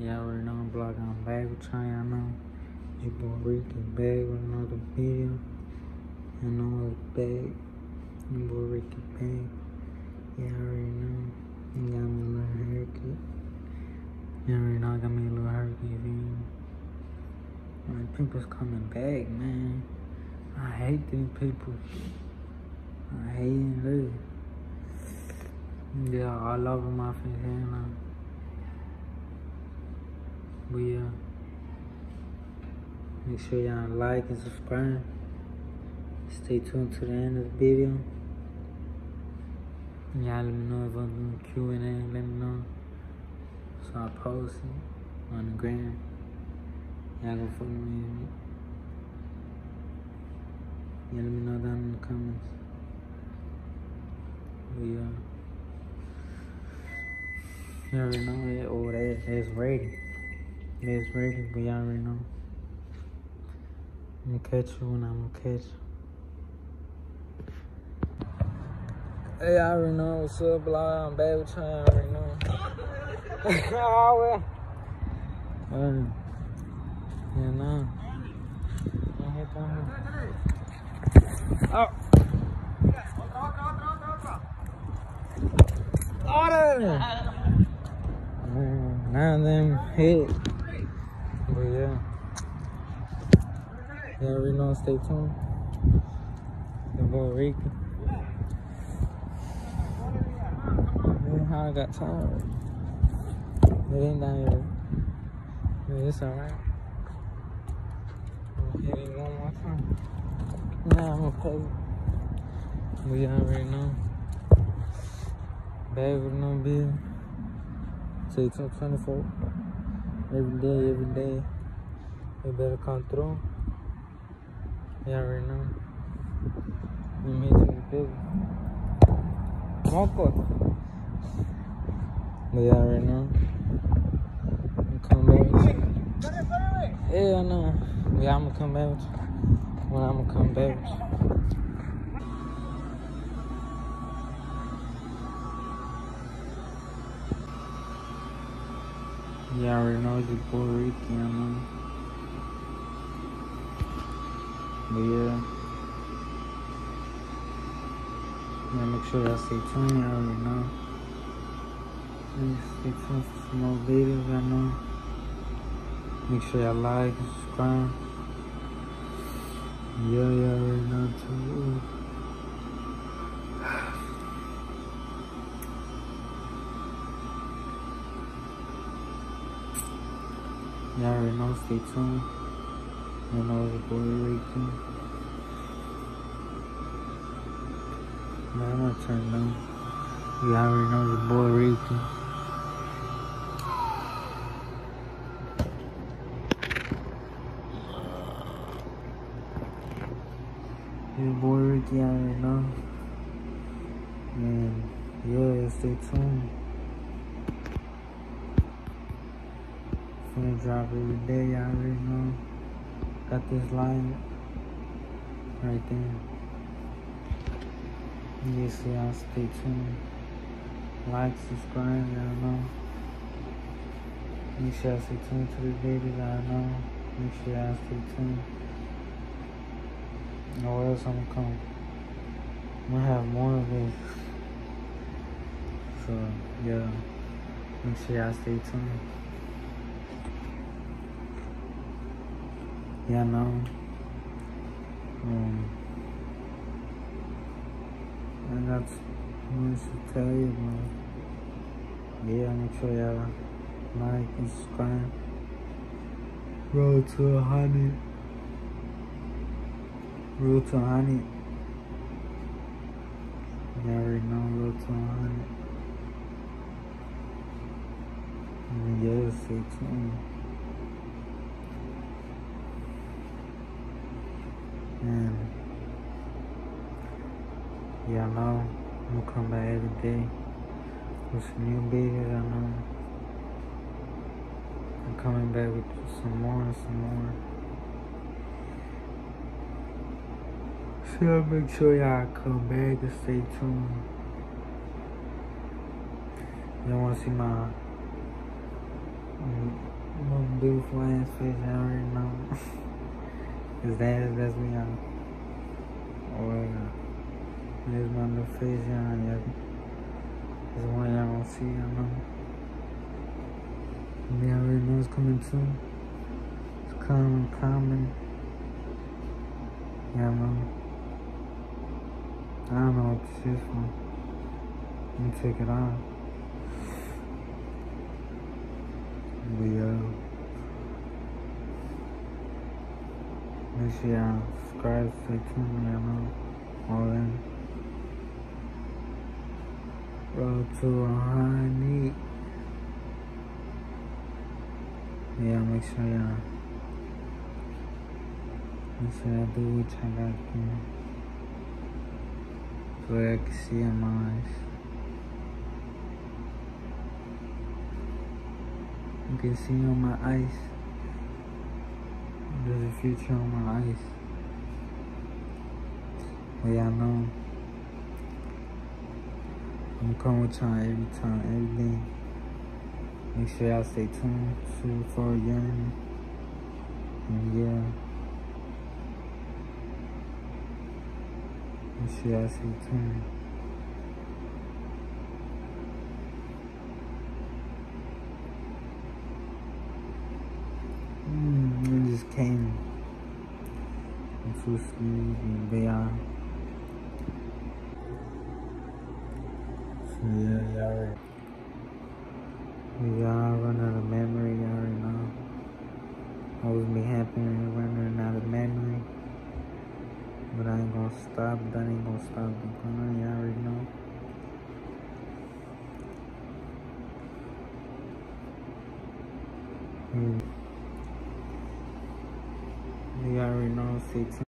Y'all already know I'm blog on back with y'all, know. Your boy Ricky back with another video. You know it's back. Your boy Ricky back. Yeah, I already know. You got me a little haircut. You already know I got me a little haircut, you feel people's coming back, man. I hate these people. I hate them. it. Yeah, all over my you know. But yeah, make sure y'all like and subscribe. Stay tuned to the end of the video. Y'all let me know if I'm doing Q&A, let me know. So I post it on the gram. Y'all gonna follow me. Y'all let me know down in the comments. But yeah. You already know it. Oh, that, that's ready. That's ready, but y'all already know. I'm gonna catch you when I'm gonna catch you. Hey, I already know what's up, blah. I'm bad with y'all. I already know. oh, yeah, no. I hit that. Oh. Order! Of them hit. But yeah. You already know, stay tuned. Your boy Ricky. Man, how I got tired. It ain't down here. But it's alright. I'm gonna one more time. Now I'm gonna pay. We already know. Bag with no bill. Say 24. Every day, every day. You better come through. Already know. You meet to the big. But you already know. You come back you. Hell no. Yeah, I'm gonna come back. When I'm gonna come back you. Already know it's Ricky, I. But yeah. Yeah, make sure y'all stay tuned, you already know. Please stay tuned for some more videos, I know. Make sure y'all like and subscribe. Yeah, you already know too. Y'all already know, stay tuned. You know it's boy Ricky. Man, I'm gonna turn down. You already know your boy Ricky. Your boy Ricky, I already know. And yeah, stay tuned. Finna drop every day, y'all already know. Got this line right there. You see, y'all stay tuned. Like, subscribe, y'all know. Make sure y'all stay tuned to the video, y'all know. Make sure y'all stay tuned. Or else I'm gonna come. I'm gonna have more of this. So, yeah. Make sure y'all stay tuned. Yeah, no. Um, I got much to tell you, man. Yeah, make sure y'all like and subscribe. Road to a hundred. Road to a hundred. You already know road to a hundred. And yeah, stay tuned. And yeah, I know I'm gonna come back every day with some new videos. I know I'm coming back with some more and some more. So make sure y'all come back and stay tuned. Y'all wanna see my mm, beautiful ass face, y'all already know. Cause that, that's me, y'all. Oh, yeah. There's my little face. Yeah. This one y'all gonna see, know. We already know it's coming soon. It's coming, coming. Yeah, know. I don't know what this is for. Let me take it off. But yeah. Sure y'all subscribe, stay tuned, y'all know. Road to need. Yeah, make sure y'all make sure y'all do y'all gotta. So I can see my eyes. You can see on my eyes. There's a future on my eyes. But y'all know I'm coming with y'all every time, every day. Make sure y'all stay tuned to for again. And yeah. Make sure y'all stay tuned. Mm, it just came and beyond. So yeah, y'all already. Out of memory, y'all already know. Always be happy running out of memory. But I ain't gonna stop, that ain't gonna stop the grind, y'all already know. You already know, stay tuned.